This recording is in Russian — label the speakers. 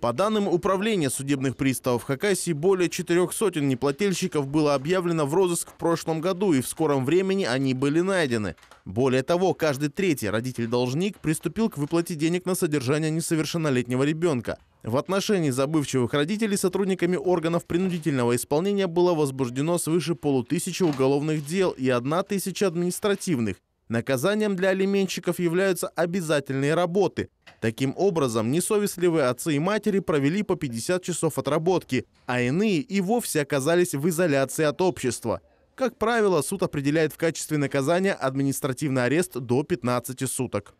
Speaker 1: По данным Управления судебных приставов Хакасии, более четырех сотен неплательщиков было объявлено в розыск в прошлом году, и в скором времени они были найдены. Более того, каждый третий родитель-должник приступил к выплате денег на содержание несовершеннолетнего ребенка. В отношении забывчивых родителей сотрудниками органов принудительного исполнения было возбуждено свыше полутысячи уголовных дел и одна тысяча административных. Наказанием для алименщиков являются обязательные работы. Таким образом, несовестливые отцы и матери провели по 50 часов отработки, а иные и вовсе оказались в изоляции от общества. Как правило, суд определяет в качестве наказания административный арест до 15 суток.